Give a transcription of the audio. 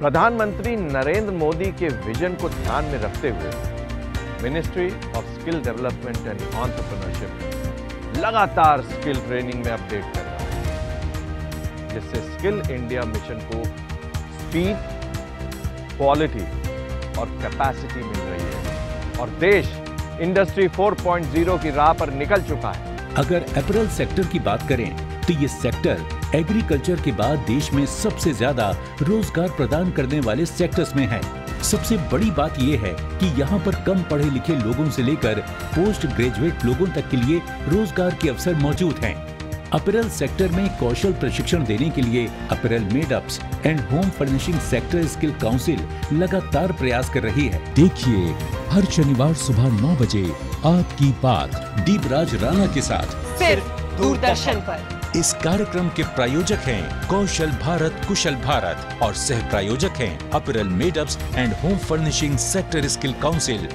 प्रधानमंत्री नरेंद्र मोदी के विजन को ध्यान में रखते हुए ministry of skill development and entrepreneurship लगातार स्किल ट्रेनिंग में अपडेट कर रहा है, जिससे स्किल इंडिया मिशन को स्पीड, क्वालिटी और कैपेसिटी मिल रही है। और देश इंडस्ट्री 4.0 की राह पर निकल चुका है। अगर अपरेल सेक्टर की बात करें तो ये सेक्टर एग्रीकल्चर के बाद देश में सबसे ज़्यादा रोज़गार प्रदान करने वाले सेक्टर्स में है। सबसे बड़ी बात यह है कि यहाँ पर कम पढ़े लिखे लोगों से लेकर पोस्ट ग्रेजुएट लोगों तक के लिए रोज़गार के अवसर मौजूद हैं। अपरेल सेक्टर में कौशल प्रशिक्षण देने के लिए apparel made ups and home furnishing sector skill council लगातार प्रयास कर रही है। देखिए हर शनिवार सुबह नौ बजे आपकी बात दीपराज राणा के साथ। सिर्फ़ दूरदर्शन पर। इस कार्यक्रम के प्रायोजक हैं कौशल भारत, कुशल भारत और सह प्रायोजक हैं apparel made ups and home furnishing sector skill council.